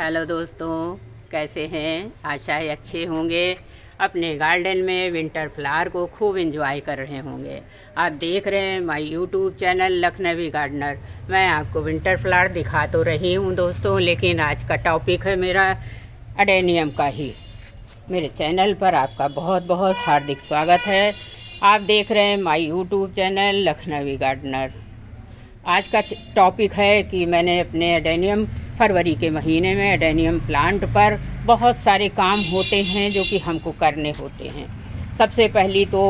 Hello दोस्तों, कैसे हैं? आशा है अच्छे होंगे। अपने गार्डन में विंटर फ्लावर को खूब एंजॉय कर रहे होंगे। आप देख रहे हैं my YouTube channel Lakhnavi gardener मैं आपको विंटर फ्लावर दिखा तो रही हूँ दोस्तों, लेकिन आज का टॉपिक है मेरा अडेनियम का ही। मेरे चैनल पर आपका बहुत बहुत हार्दिक स्वागत है। आप देख रहे हैं my YouTube channel Lakhnavi gardener आज का टॉपिक है कि मैंने अपने एडेनियम फरवरी के महीने में एडेनियम प्लांट पर बहुत सारे काम होते हैं जो कि हमको करने होते हैं। सबसे पहली तो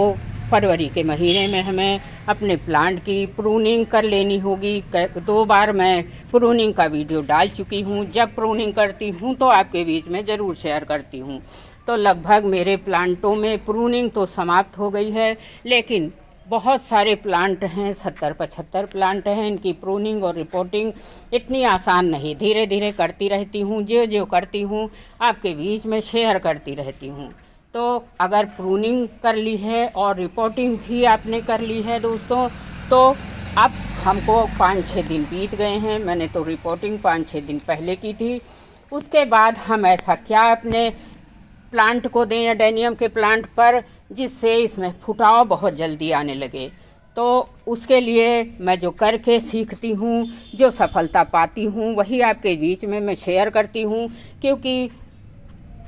फरवरी के महीने में हमें अपने प्लांट की प्रूनिंग कर लेनी होगी। दो बार मैं प्रूनिंग का वीडियो डाल चुकी हूँ। जब प्रूनिंग करती हूँ तो आपके बीच में ज़रूर शेयर करती हूँ। तो लगभग मेरे प्लांटों में प्रूनिंग तो समाप्त हो गई है, लेकिन बहुत सारे प्लांट हैं, सत्तर पचहत्तर प्लांट हैं, इनकी प्रूनिंग और रिपोर्टिंग इतनी आसान नहीं। धीरे धीरे करती रहती हूँ जो जो करती हूँ, आपके बीच में शेयर करती रहती हूँ। तो अगर प्रूनिंग कर ली है और रिपोर्टिंग भी आपने कर ली है दोस्तों तो अब हमको पाँच छः दिन बीत गए हैं। मैंने तो रिपोर्टिंग पाँच छः दिन पहले की थी। उसके बाद हम ऐसा क्या अपने प्लांट को दें या डेनियम के प्लांट पर? जिससे इसमें फुटाव बहुत जल्दी आने लगे। तो उसके लिए मैं जो करके सीखती हूँ, जो सफलता पाती हूँ, वही आपके बीच में मैं शेयर करती हूँ, क्योंकि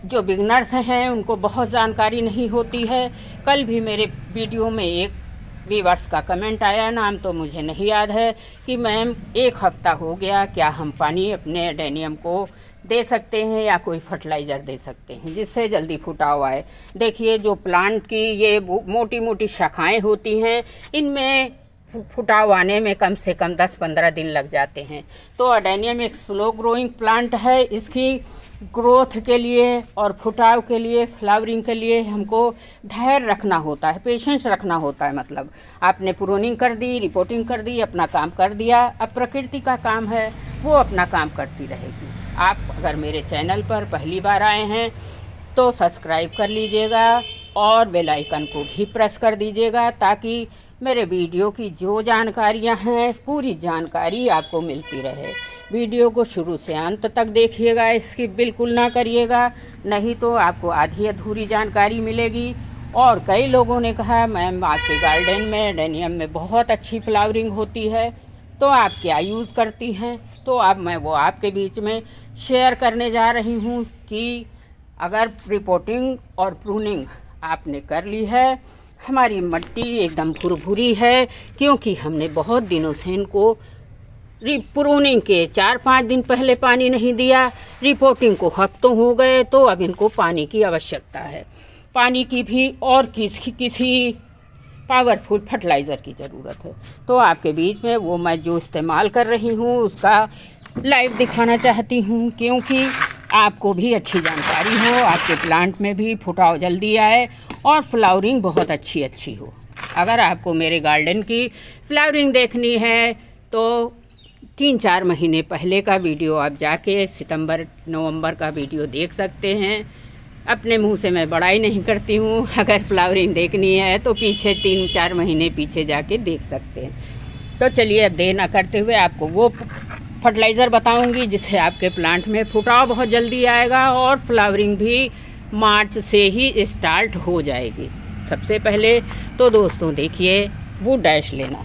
जो बिगनर्स हैं, उनको बहुत जानकारी नहीं होती है। कल भी मेरे वीडियो में एक वीवर्स का कमेंट आया, नाम तो मुझे नहीं याद है, कि मैम, एक हफ़्ता हो गया, क्या हम पानी अपने एडेनियम को दे सकते हैं या कोई फर्टिलाइज़र दे सकते हैं, जिससे जल्दी फुटाव आए। देखिए, जो प्लांट की ये मोटी मोटी शाखाएँ होती हैं, इनमें फुटाव आने में कम से कम 10-15 दिन लग जाते हैं। तो अडेनियम एक स्लो ग्रोइंग प्लांट है। इसकी ग्रोथ के लिए और फुटाव के लिए, फ्लावरिंग के लिए हमको धैर्य रखना होता है, पेशेंस रखना होता है मतलब। आपने प्रूनिंग कर दी, रिपोर्टिंग कर दी, अपना काम कर दिया, अब प्रकृति का काम है, वो अपना काम करती रहेगी। आप अगर मेरे चैनल पर पहली बार आए हैं तो सब्सक्राइब कर लीजिएगा और बेल आइकन को भी प्रेस कर दीजिएगा ताकि मेरे वीडियो की जो जानकारियाँ हैं, पूरी जानकारी आपको मिलती रहे। वीडियो को शुरू से अंत तक देखिएगा, इसकी बिल्कुल ना करिएगा, नहीं तो आपको आधी अधूरी जानकारी मिलेगी। और कई लोगों ने कहा, मैम आपके गार्डन में, डेनियम में बहुत अच्छी फ्लावरिंग होती है तो आप क्या यूज़ करती हैं? तो अब मैं वो आपके बीच में शेयर करने जा रही हूँ कि अगर रिपोर्टिंग और प्रूनिंग आपने कर ली है, हमारी मिट्टी एकदम भुरभुरी है, क्योंकि हमने बहुत दिनों से इनको प्रूनिंग के चार पाँच दिन पहले पानी नहीं दिया। रिपोर्टिंग को हफ्तों हो गए तो अब इनको पानी की आवश्यकता है। पानी की भी और किस किसी पावरफुल फर्टिलाइज़र की ज़रूरत है। तो आपके बीच में वो मैं जो इस्तेमाल कर रही हूँ, उसका लाइव दिखाना चाहती हूँ, क्योंकि आपको भी अच्छी जानकारी हो, आपके प्लांट में भी फुटाव जल्दी आए और फ्लावरिंग बहुत अच्छी अच्छी हो। अगर आपको मेरे गार्डन की फ्लावरिंग देखनी है तो तीन चार महीने पहले का वीडियो आप जाके सितंबर, नवंबर का वीडियो देख सकते हैं। अपने मुँह से मैं बड़ाई नहीं करती हूँ, अगर फ्लावरिंग देखनी है तो पीछे तीन चार महीने पीछे जाके देख सकते हैं। तो चलिए अब देर ना करते हुए आपको वो फर्टिलाइज़र बताऊँगी, जिससे आपके प्लांट में फुटाव बहुत जल्दी आएगा और फ्लावरिंग भी मार्च से ही स्टार्ट हो जाएगी। सबसे पहले तो दोस्तों देखिए, वो डैश लेना।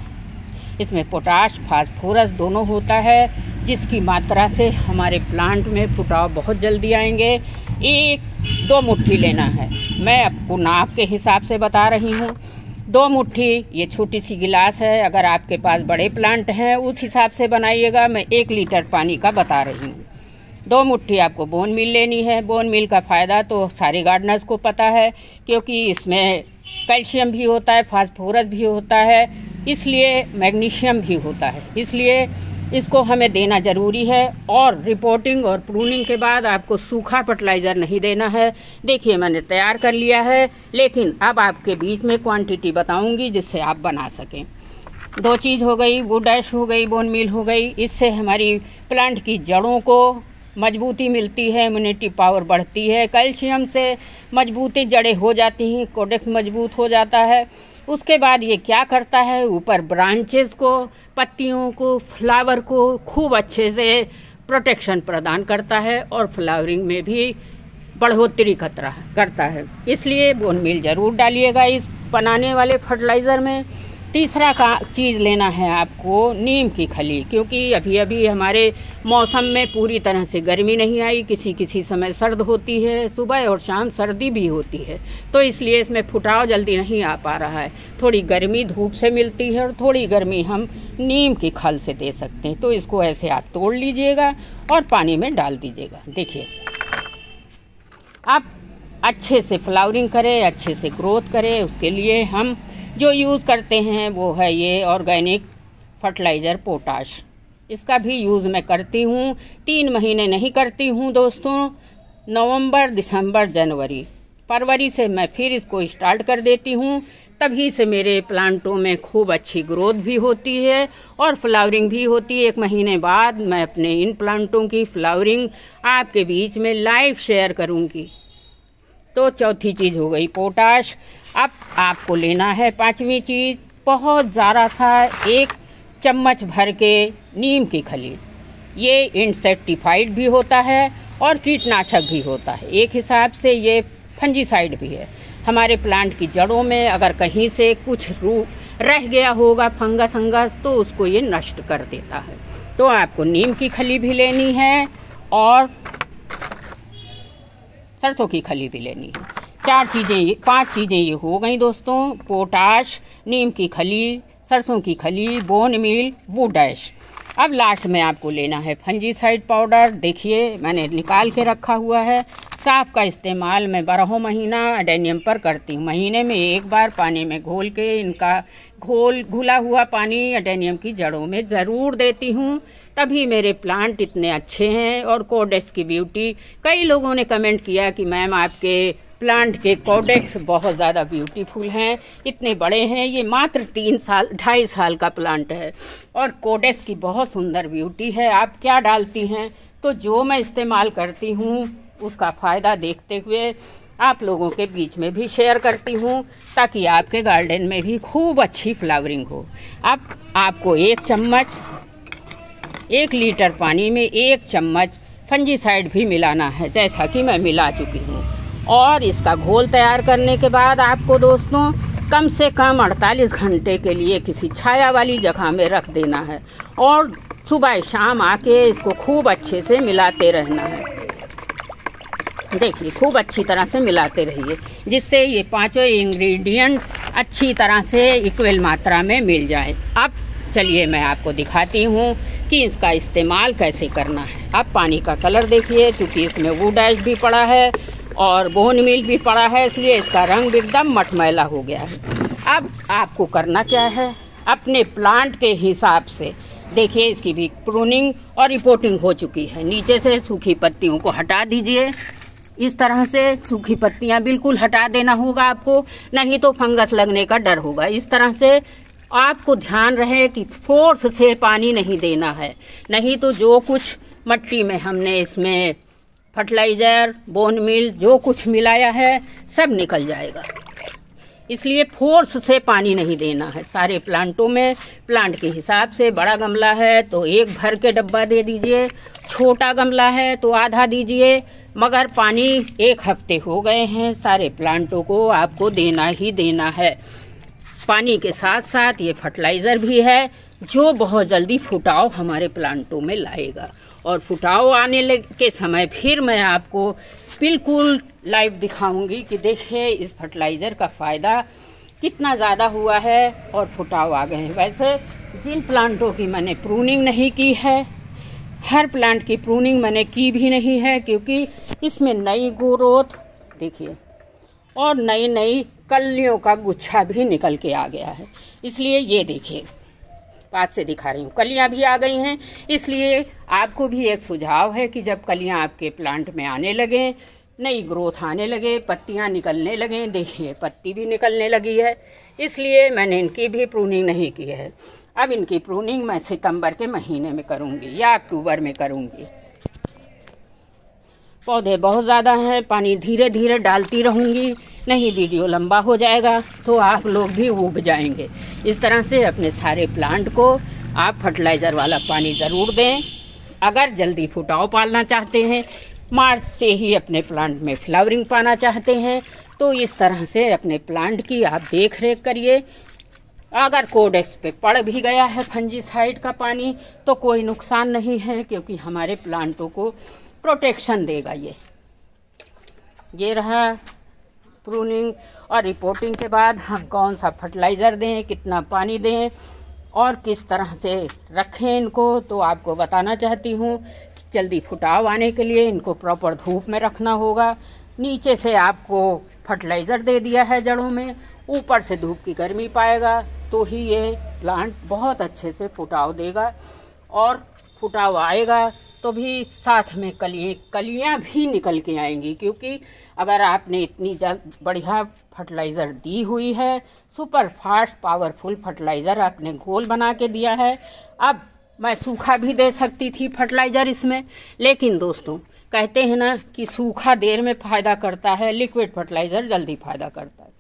इसमें पोटाश, फास्फोरस दोनों होता है, जिसकी मात्रा से हमारे प्लांट में फुटाव बहुत जल्दी आएँगे। एक, दो मुट्ठी लेना है। मैं आपको नाप के हिसाब से बता रही हूँ। दो मुट्ठी, ये छोटी सी गिलास है, अगर आपके पास बड़े प्लांट हैं, उस हिसाब से बनाइएगा, मैं एक लीटर पानी का बता रही हूँ। दो मुट्ठी आपको बोन मिल लेनी है। बोन मिल का फ़ायदा तो सारे गार्डनर्स को पता है, क्योंकि इसमें कैल्शियम भी होता है फास्फोरस भी होता है, इसलिए मैग्नीशियम भी होता है। इसलिए इसको हमें देना ज़रूरी है और रिपोर्टिंग और प्रूनिंग के बाद आपको सूखा फर्टिलाइज़र नहीं देना है। देखिए, मैंने तैयार कर लिया है, लेकिन अब आपके बीच में क्वांटिटी बताऊँगी जिससे आप बना सकें। दो चीज़ हो गई, वो डैश हो गई बोन मिल हो गई। इससे हमारी प्लांट की जड़ों को मजबूती मिलती है इम्यूनिटी पावर बढ़ती है। कैल्शियम से मजबूती जड़ें हो जाती हैं कोडेक्स मज़बूत हो जाता है। उसके बाद ये क्या करता है? ऊपर ब्रांचेस को, पत्तियों को फ्लावर को खूब अच्छे से प्रोटेक्शन प्रदान करता है और फ्लावरिंग में भी बढ़ोतरी खतरा करता है। इसलिए बोन मिल ज़रूर डालिएगा इस बनाने वाले फर्टिलाइज़र में। तीसरा का चीज़ लेना है आपको नीम की खली, क्योंकि अभी अभी हमारे मौसम में पूरी तरह से गर्मी नहीं आई किसी किसी समय सर्द होती है, सुबह और शाम सर्दी भी होती है तो इसलिए इसमें फुटाव जल्दी नहीं आ पा रहा है। थोड़ी गर्मी धूप से मिलती है और थोड़ी गर्मी हम नीम की खल से दे सकते हैं तो इसको ऐसे आप तोड़ लीजिएगा और पानी में डाल दीजिएगा। देखिए, आप अच्छे से फ्लावरिंग करें, अच्छे से ग्रोथ करें, उसके लिए हम जो यूज़ करते हैं वो है ये ऑर्गेनिक फर्टिलाइज़र पोटाश इसका भी यूज़ मैं करती हूँ। तीन महीने नहीं करती हूँ दोस्तों। नवंबर, दिसंबर, जनवरी। फरवरी से मैं फिर इसको स्टार्ट कर देती हूँ। तभी से मेरे प्लांटों में खूब अच्छी ग्रोथ भी होती है और फ्लावरिंग भी होती है। एक महीने बाद मैं अपने इन प्लांटों की फ्लावरिंग आपके बीच में लाइव शेयर करूँगी। तो चौथी चीज़ हो गई पोटाश। अब आपको लेना है पांचवी चीज़, बहुत ज़्यादा था, एक चम्मच भर के नीम की खली। ये इंसेक्टिफाइड भी होता है और कीटनाशक भी होता है। एक हिसाब से ये फंजीसाइड भी है। हमारे प्लांट की जड़ों में अगर कहीं से कुछ रू रह गया होगा फंगस, अंगस तो उसको ये नष्ट कर देता है। तो आपको नीम की खली भी लेनी है और सरसों की खली भी लेनी है। चार चीज़ें, पाँच चीज़ें ये हो गई दोस्तों। पोटाश, नीम की खली, सरसों की खली, बोन मिल, वो डैश। अब लास्ट में आपको लेना है फंजीसाइड पाउडर। देखिए, मैंने निकाल के रखा हुआ है। साफ़ का इस्तेमाल मैं बारहों महीना अडेनियम पर करती हूँ। महीने में एक बार पानी में घोल के इनका घोल, घुला हुआ पानी अडेनियम की जड़ों में ज़रूर देती हूँ। तभी मेरे प्लांट इतने अच्छे हैं और कोडेक्स की ब्यूटी। कई लोगों ने कमेंट किया कि मैम आपके प्लांट के कोडेक्स बहुत ज़्यादा ब्यूटीफुल हैं, इतने बड़े हैं, ये मात्र तीन साल, ढाई साल का प्लांट है और कोडेक्स की बहुत सुंदर ब्यूटी है। आप क्या डालती हैं? तो जो मैं इस्तेमाल करती हूँ उसका फ़ायदा देखते हुए आप लोगों के बीच में भी शेयर करती हूँ, ताकि आपके गार्डन में भी खूब अच्छी फ्लावरिंग हो। अब आपको एक चम्मच, एक लीटर पानी में एक चम्मच फंजीसाइड भी मिलाना है, जैसा कि मैं मिला चुकी हूँ। और इसका घोल तैयार करने के बाद आपको दोस्तों, कम से कम 48 घंटे के लिए किसी छाया वाली जगह में रख देना है। और सुबह शाम आके इसको खूब अच्छे से मिलाते रहना है। देखिए खूब अच्छी तरह से मिलाते रहिए, जिससे ये पाँचों इंग्रेडिएंट अच्छी तरह से इक्वल मात्रा में मिल जाए। अब चलिए मैं आपको दिखाती हूँ कि इसका इस्तेमाल कैसे करना है। अब पानी का कलर देखिए, चूँकि इसमें वो डैश भी पड़ा है और बोन मिल भी पड़ा है, इसलिए इसका रंग एकदम मटमैला हो गया है। अब आपको करना क्या है? अपने प्लांट के हिसाब से। देखिए, इसकी भी प्रूनिंग और रिपोर्टिंग हो चुकी है। नीचे से सूखी पत्तियों को हटा दीजिए। इस तरह से सूखी पत्तियाँ बिल्कुल हटा देना होगा आपको, नहीं तो फंगस लगने का डर होगा। इस तरह से आपको ध्यान रहे कि फोर्स से पानी नहीं देना है। नहीं तो जो कुछ मट्टी में हमने इसमें फर्टिलाइज़र, बोन मिल, जो कुछ मिलाया है, सब निकल जाएगा। इसलिए फोर्स से पानी नहीं देना है। सारे प्लांटों में, प्लांट के हिसाब से बड़ा गमला है तो एक भर के डब्बा दे दीजिए, छोटा गमला है तो आधा दीजिए मगर पानी एक हफ़्ते हो गए हैं, सारे प्लांटों को आपको देना ही देना है। पानी के साथ साथ ये फर्टिलाइज़र भी है, जो बहुत जल्दी फुटाव हमारे प्लांटों में लाएगा। और फुटाव आने के समय फिर मैं आपको बिल्कुल लाइव दिखाऊँगी कि देखिए, इस फर्टिलाइज़र का फ़ायदा कितना ज़्यादा हुआ है और फुटाव आ गए हैं। वैसे जिन प्लांटों की मैंने प्रूनिंग नहीं की है हर प्लांट की प्रूनिंग मैंने की भी नहीं है, क्योंकि इसमें नई ग्रोथ देखिए, और नई नई कलियों का गुच्छा भी निकल के आ गया है। इसलिए ये देखिए पास से दिखा रही हूँ, कलियाँ भी आ गई हैं। इसलिए आपको भी एक सुझाव है कि जब कलियाँ आपके प्लांट में आने लगें, नई ग्रोथ आने लगे, पत्तियाँ निकलने लगें, देखिए, पत्ती भी निकलने लगी है। इसलिए मैंने इनकी भी प्रूनिंग नहीं की है। अब इनकी प्रूनिंग मैं सितंबर के महीने में करूँगी या अक्टूबर में करूँगी। पौधे बहुत ज़्यादा हैं, पानी धीरे धीरे डालती रहूँगी, नहीं वीडियो लंबा हो जाएगा तो आप लोग भी उब जाएँगे। इस तरह से अपने सारे प्लांट को आप फर्टिलाइज़र वाला पानी ज़रूर दें। अगर जल्दी फुटाव पालना चाहते हैं, मार्च से ही अपने प्लांट में फ्लावरिंग पाना चाहते हैं तो इस तरह से अपने प्लांट की आप देख रेख करिए। अगर कोडेक्स पे पड़ भी गया है फंजीसाइड का पानी तो कोई नुकसान नहीं है, क्योंकि हमारे प्लांटों को प्रोटेक्शन देगा ये। ये रहा प्रूनिंग और रिपोर्टिंग के बाद हम कौन सा फर्टिलाइज़र दें, कितना पानी दें और किस तरह से रखें इनको तो आपको बताना चाहती हूँ जल्दी फुटाव आने के लिए इनको प्रॉपर धूप में रखना होगा। नीचे से आपको फर्टिलाइज़र दे दिया है जड़ों में, ऊपर से धूप की गर्मी पाएगा तो ही ये प्लांट बहुत अच्छे से फुटाव देगा। और फुटाव आएगा तो भी साथ में कलियाँ कलियाँ भी निकल के आएँगी, क्योंकि अगर आपने इतनी बढ़िया फर्टिलाइज़र दी हुई है सुपर फास्ट पावरफुल फर्टिलाइज़र आपने गोल बना के दिया है, अब मैं सूखा भी दे सकती थी फर्टिलाइज़र इसमें। लेकिन दोस्तों कहते हैं ना कि सूखा देर में फ़ायदा करता है लिक्विड फर्टिलाइज़र जल्दी फ़ायदा करता है।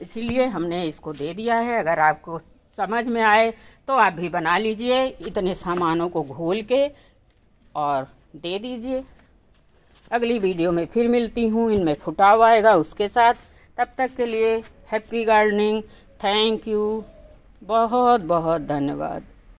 इसीलिए हमने इसको दे दिया है। अगर आपको समझ में आए तो आप भी बना लीजिए, इतने सामानों को घोल के और दे दीजिए। अगली वीडियो में फिर मिलती हूँ। इनमें फुटाव आएगा उसके साथ। तब तक के लिए हैप्पी गार्डनिंग थैंक यू बहुत बहुत धन्यवाद।